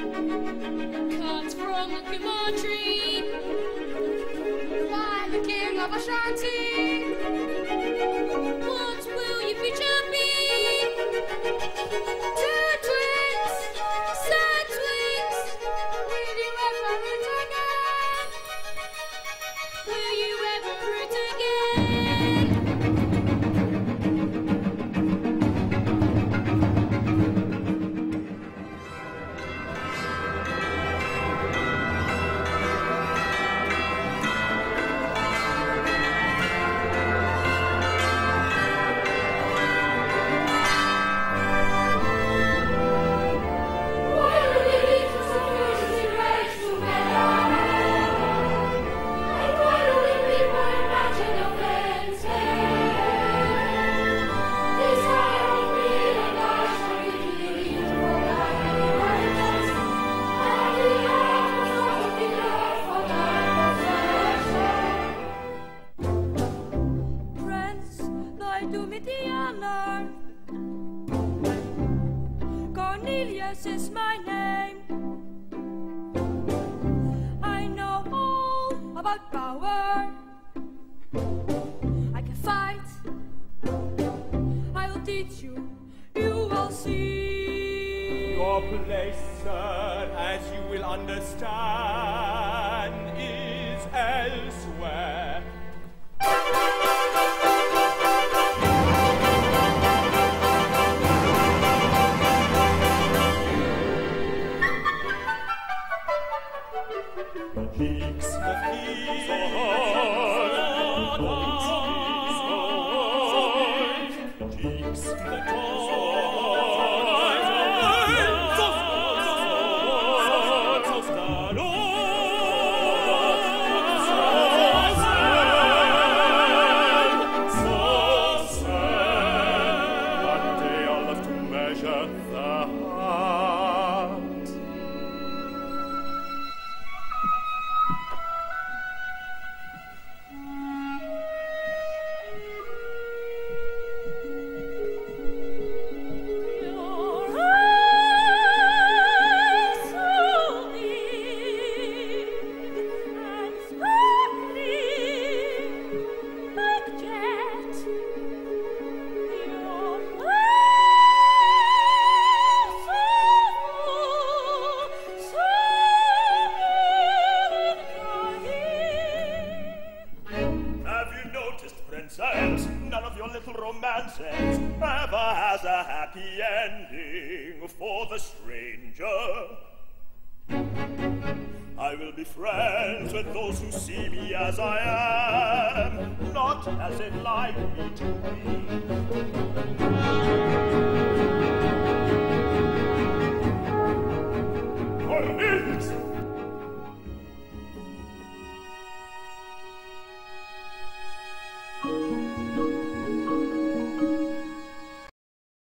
Cut from the Kumar by the king of Ashanti. What do me the honor. Cornelius is my name. I know all about power. I can fight. I will teach you. You will see. Your place, sir, as you will understand, is elsewhere. Dix, the little romances ever has a happy ending for the stranger. I will be friends with those who see me as I am, not as they like me to be.